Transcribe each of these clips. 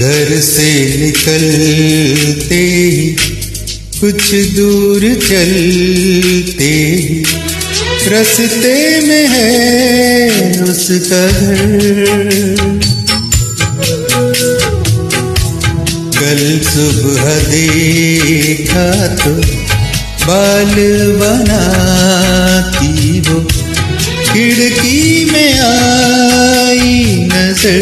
घर से निकलते ही कुछ दूर चलते ही रस्ते में है उसका घर। कल सुबह देखा तो बाल बनाती वो खिड़की में आई नज़र।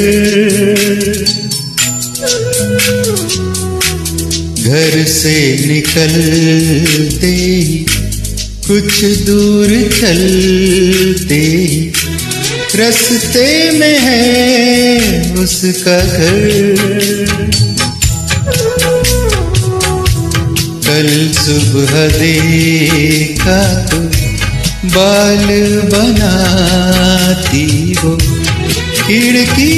घर से निकलते ही कुछ दूर चलते ही रस्ते में है उसका घर। कल सुबह देखा तो बाल बनाती हो खिड़की